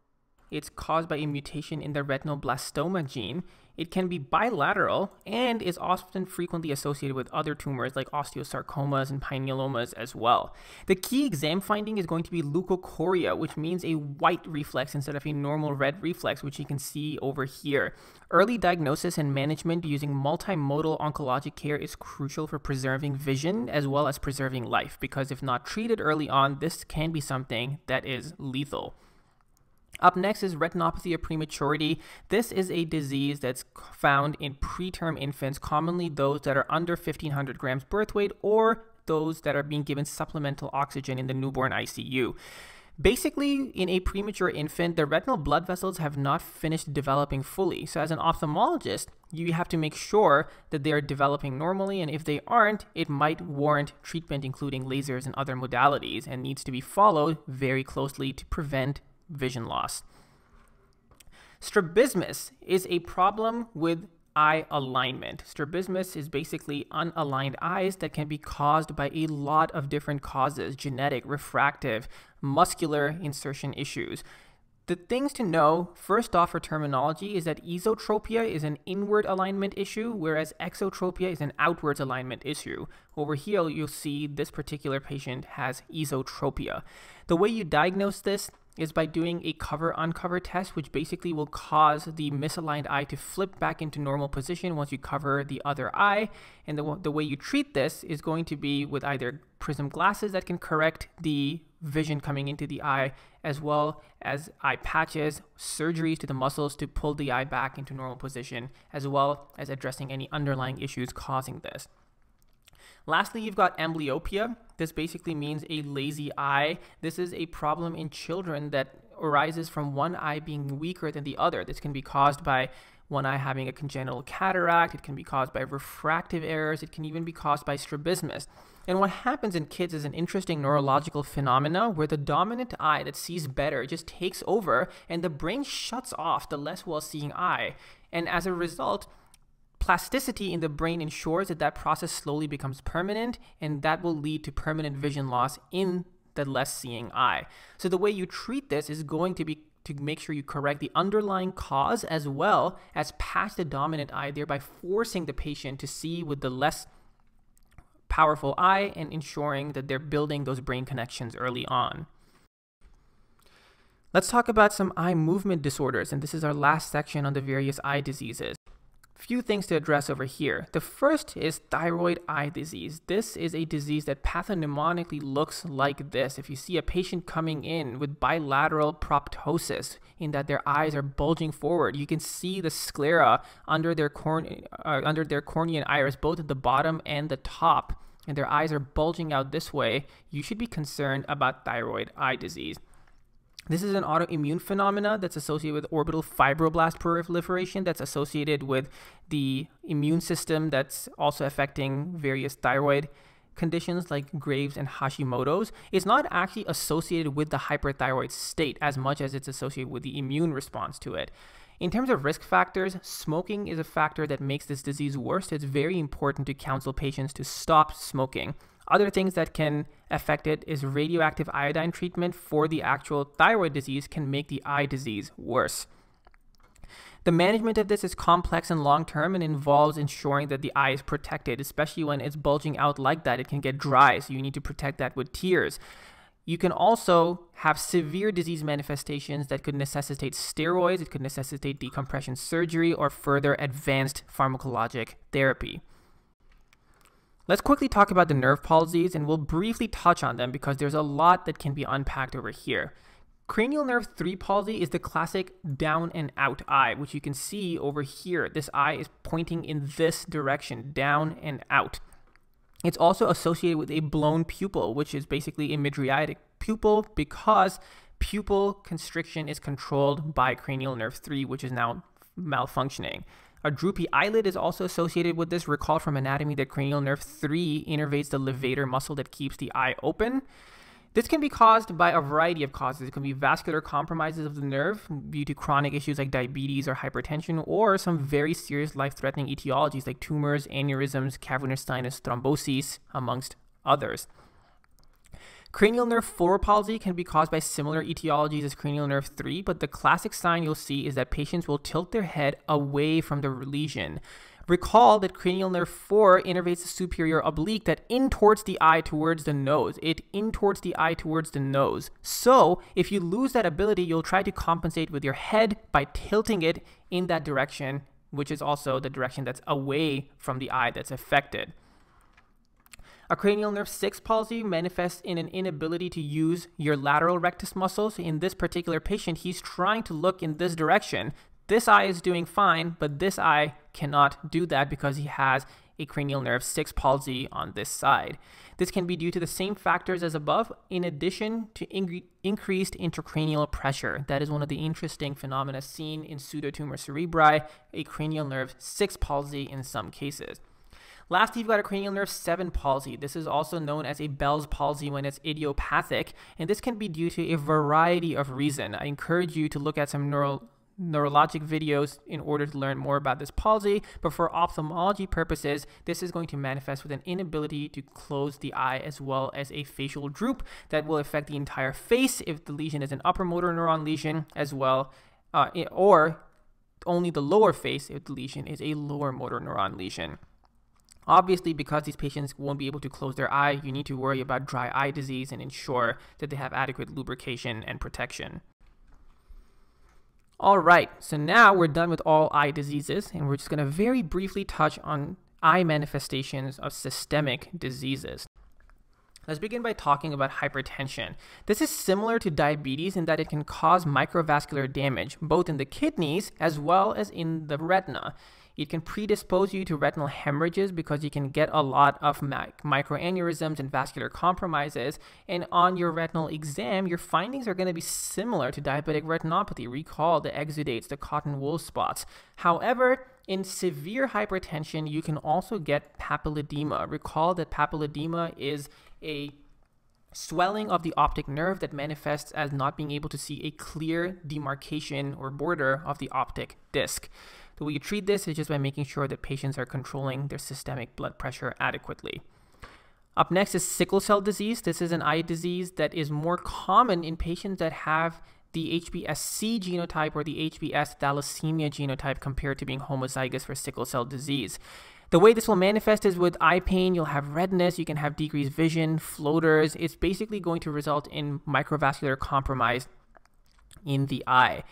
It's caused by a mutation in the retinoblastoma gene. It can be bilateral and is often frequently associated with other tumors like osteosarcomas and pinealomas as well. The key exam finding is going to be leukocoria, which means a white reflex instead of a normal red reflex, which you can see over here. Early diagnosis and management using multimodal oncologic care is crucial for preserving vision as well as preserving life because if not treated early on, this can be something that is lethal. Up next is retinopathy of prematurity. This is a disease that's found in preterm infants, commonly those that are under 1500 grams birth weight or those that are being given supplemental oxygen in the newborn ICU. Basically, in a premature infant, the retinal blood vessels have not finished developing fully. So, as an ophthalmologist, you have to make sure that they are developing normally, and if they aren't, it might warrant treatment, including lasers and other modalities, and needs to be followed very closely to prevent vision loss. Strabismus is a problem with eye alignment. Strabismus is basically unaligned eyes that can be caused by a lot of different causes genetic, refractive, muscular insertion issues. The things to know, first off, for terminology, is that esotropia is an inward alignment issue, whereas exotropia is an outwards alignment issue. Over here, you'll see this particular patient has esotropia. The way you diagnose this is by doing a cover uncover test, which basically will cause the misaligned eye to flip back into normal position once you cover the other eye. And the, the way you treat this is going to be with either prism glasses that can correct the vision coming into the eye, as well as eye patches, surgeries to the muscles to pull the eye back into normal position, as well as addressing any underlying issues causing this. Lastly, you've got amblyopia. This basically means a lazy eye. This is a problem in children that arises from one eye being weaker than the other. This can be caused by one eye having a congenital cataract, it can be caused by refractive errors, it can even be caused by strabismus. And what happens in kids is an interesting neurological phenomena where the dominant eye that sees better just takes over and the brain shuts off the less well seeing eye. And as a result, Plasticity in the brain ensures that that process slowly becomes permanent, and that will lead to permanent vision loss in the less seeing eye. So, the way you treat this is going to be to make sure you correct the underlying cause as well as patch the dominant eye, thereby forcing the patient to see with the less powerful eye and ensuring that they're building those brain connections early on. Let's talk about some eye movement disorders, and this is our last section on the various eye diseases few things to address over here. The first is thyroid eye disease. This is a disease that pathognomically looks like this. If you see a patient coming in with bilateral proptosis, in that their eyes are bulging forward, you can see the sclera under their corn uh, under their cornea and iris, both at the bottom and the top, and their eyes are bulging out this way. You should be concerned about thyroid eye disease. This is an autoimmune phenomena that's associated with orbital fibroblast proliferation, that's associated with the immune system, that's also affecting various thyroid conditions like Graves and Hashimoto's. It's not actually associated with the hyperthyroid state as much as it's associated with the immune response to it. In terms of risk factors, smoking is a factor that makes this disease worse. It's very important to counsel patients to stop smoking. Other things that can affect it is radioactive iodine treatment for the actual thyroid disease can make the eye disease worse. The management of this is complex and long term and involves ensuring that the eye is protected, especially when it's bulging out like that. It can get dry, so you need to protect that with tears. You can also have severe disease manifestations that could necessitate steroids, it could necessitate decompression surgery, or further advanced pharmacologic therapy. Let's quickly talk about the nerve palsies and we'll briefly touch on them because there's a lot that can be unpacked over here. Cranial nerve 3 palsy is the classic down and out eye, which you can see over here. This eye is pointing in this direction, down and out. It's also associated with a blown pupil, which is basically a mydriatic pupil because pupil constriction is controlled by cranial nerve 3, which is now malfunctioning. A droopy eyelid is also associated with this. Recall from anatomy that cranial nerve 3 innervates the levator muscle that keeps the eye open. This can be caused by a variety of causes. It can be vascular compromises of the nerve due to chronic issues like diabetes or hypertension, or some very serious life threatening etiologies like tumors, aneurysms, cavernous sinus thrombosis, amongst others. Cranial nerve 4 palsy can be caused by similar etiologies as cranial nerve 3, but the classic sign you'll see is that patients will tilt their head away from the lesion. Recall that cranial nerve 4 innervates the superior oblique that intorts the eye towards the nose. It intorts the eye towards the nose. So, if you lose that ability, you'll try to compensate with your head by tilting it in that direction, which is also the direction that's away from the eye that's affected. A cranial nerve 6 palsy manifests in an inability to use your lateral rectus muscles. In this particular patient, he's trying to look in this direction. This eye is doing fine, but this eye cannot do that because he has a cranial nerve 6 palsy on this side. This can be due to the same factors as above, in addition to in- increased intracranial pressure. That is one of the interesting phenomena seen in pseudotumor cerebri, a cranial nerve 6 palsy in some cases. Last, you've got a cranial nerve 7 palsy. This is also known as a Bell's palsy when it's idiopathic, and this can be due to a variety of reasons. I encourage you to look at some neural neurologic videos in order to learn more about this palsy, but for ophthalmology purposes, this is going to manifest with an inability to close the eye as well as a facial droop that will affect the entire face if the lesion is an upper motor neuron lesion as well, uh, or only the lower face if the lesion is a lower motor neuron lesion. Obviously, because these patients won't be able to close their eye, you need to worry about dry eye disease and ensure that they have adequate lubrication and protection. All right, so now we're done with all eye diseases, and we're just going to very briefly touch on eye manifestations of systemic diseases. Let's begin by talking about hypertension. This is similar to diabetes in that it can cause microvascular damage, both in the kidneys as well as in the retina. It can predispose you to retinal hemorrhages because you can get a lot of microaneurysms and vascular compromises. And on your retinal exam, your findings are going to be similar to diabetic retinopathy. Recall the exudates, the cotton wool spots. However, in severe hypertension, you can also get papilledema. Recall that papilledema is a swelling of the optic nerve that manifests as not being able to see a clear demarcation or border of the optic disc. The way you treat this is just by making sure that patients are controlling their systemic blood pressure adequately. Up next is sickle cell disease. This is an eye disease that is more common in patients that have the HBSC genotype or the HBS thalassemia genotype compared to being homozygous for sickle cell disease. The way this will manifest is with eye pain, you'll have redness, you can have decreased vision, floaters. It's basically going to result in microvascular compromise in the eye.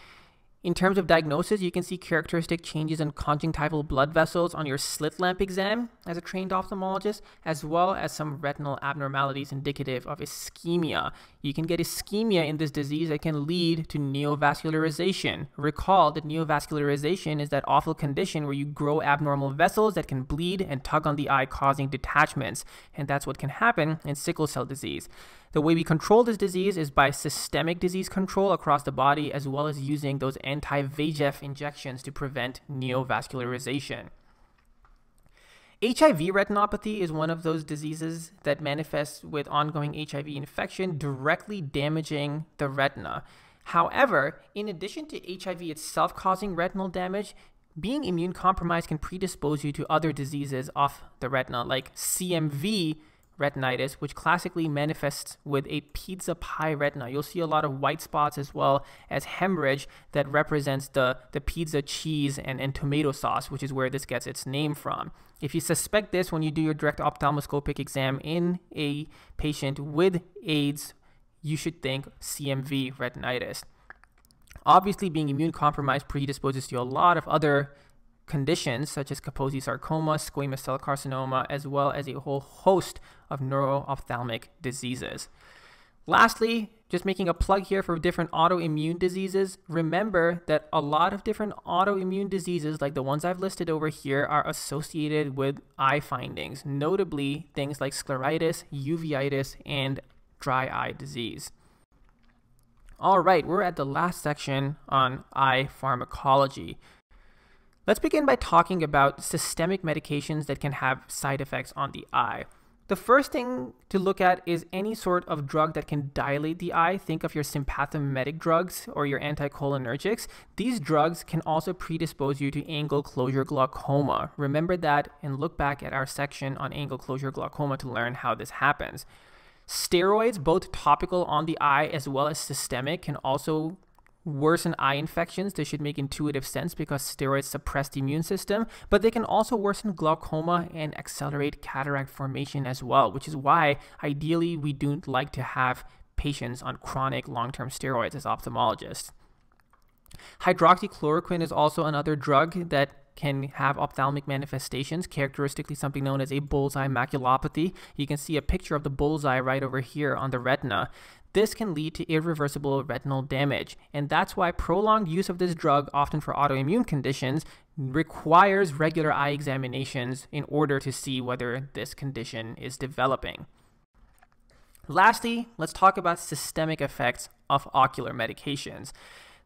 In terms of diagnosis, you can see characteristic changes in conjunctival blood vessels on your slit lamp exam as a trained ophthalmologist, as well as some retinal abnormalities indicative of ischemia. You can get ischemia in this disease that can lead to neovascularization. Recall that neovascularization is that awful condition where you grow abnormal vessels that can bleed and tug on the eye, causing detachments, and that's what can happen in sickle cell disease. The way we control this disease is by systemic disease control across the body, as well as using those anti VEGF injections to prevent neovascularization. HIV retinopathy is one of those diseases that manifests with ongoing HIV infection, directly damaging the retina. However, in addition to HIV itself causing retinal damage, being immune compromised can predispose you to other diseases of the retina, like CMV retinitis, which classically manifests with a pizza pie retina. You'll see a lot of white spots as well as hemorrhage that represents the, the pizza cheese and, and tomato sauce, which is where this gets its name from. If you suspect this when you do your direct ophthalmoscopic exam in a patient with AIDS, you should think CMV retinitis. Obviously, being immune compromised predisposes to a lot of other conditions such as Kaposi sarcoma, squamous cell carcinoma, as well as a whole host of neuro-ophthalmic diseases. Lastly, just making a plug here for different autoimmune diseases, remember that a lot of different autoimmune diseases, like the ones I've listed over here, are associated with eye findings, notably things like scleritis, uveitis, and dry eye disease. All right, we're at the last section on eye pharmacology. Let's begin by talking about systemic medications that can have side effects on the eye. The first thing to look at is any sort of drug that can dilate the eye. Think of your sympathomimetic drugs or your anticholinergics. These drugs can also predispose you to angle closure glaucoma. Remember that and look back at our section on angle closure glaucoma to learn how this happens. Steroids, both topical on the eye as well as systemic, can also worsen eye infections. This should make intuitive sense because steroids suppress the immune system, but they can also worsen glaucoma and accelerate cataract formation as well, which is why ideally we don't like to have patients on chronic long term steroids as ophthalmologists. Hydroxychloroquine is also another drug that can have ophthalmic manifestations, characteristically something known as a bullseye maculopathy. You can see a picture of the bullseye right over here on the retina. This can lead to irreversible retinal damage, and that's why prolonged use of this drug, often for autoimmune conditions, requires regular eye examinations in order to see whether this condition is developing. Lastly, let's talk about systemic effects of ocular medications.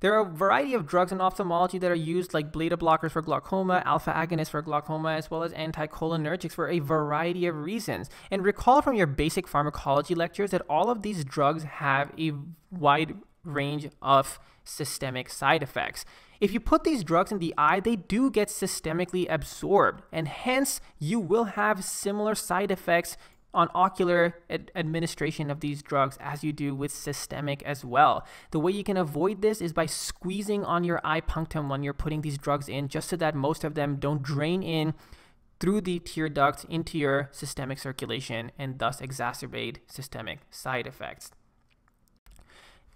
There are a variety of drugs in ophthalmology that are used, like beta blockers for glaucoma, alpha agonists for glaucoma, as well as anticholinergics for a variety of reasons. And recall from your basic pharmacology lectures that all of these drugs have a wide range of systemic side effects. If you put these drugs in the eye, they do get systemically absorbed, and hence you will have similar side effects on ocular ad- administration of these drugs as you do with systemic as well. The way you can avoid this is by squeezing on your eye punctum when you're putting these drugs in, just so that most of them don't drain in through the tear ducts into your systemic circulation and thus exacerbate systemic side effects.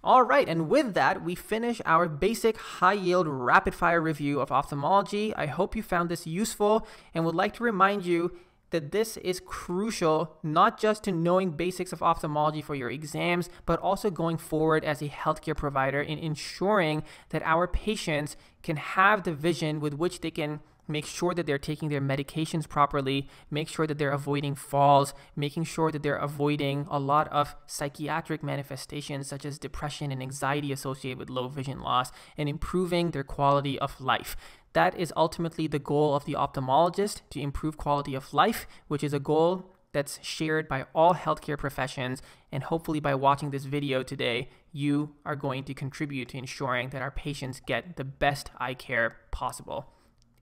All right, and with that, we finish our basic high yield rapid fire review of ophthalmology. I hope you found this useful and would like to remind you that this is crucial not just to knowing basics of ophthalmology for your exams, but also going forward as a healthcare provider in ensuring that our patients can have the vision with which they can make sure that they're taking their medications properly, make sure that they're avoiding falls, making sure that they're avoiding a lot of psychiatric manifestations such as depression and anxiety associated with low vision loss, and improving their quality of life. That is ultimately the goal of the ophthalmologist to improve quality of life, which is a goal that's shared by all healthcare professions. And hopefully, by watching this video today, you are going to contribute to ensuring that our patients get the best eye care possible.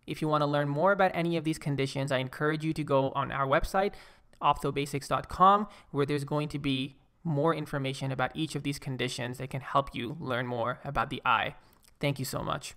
If you want to learn more about any of these conditions, I encourage you to go on our website, ophthobasics.com, where there's going to be more information about each of these conditions that can help you learn more about the eye. Thank you so much.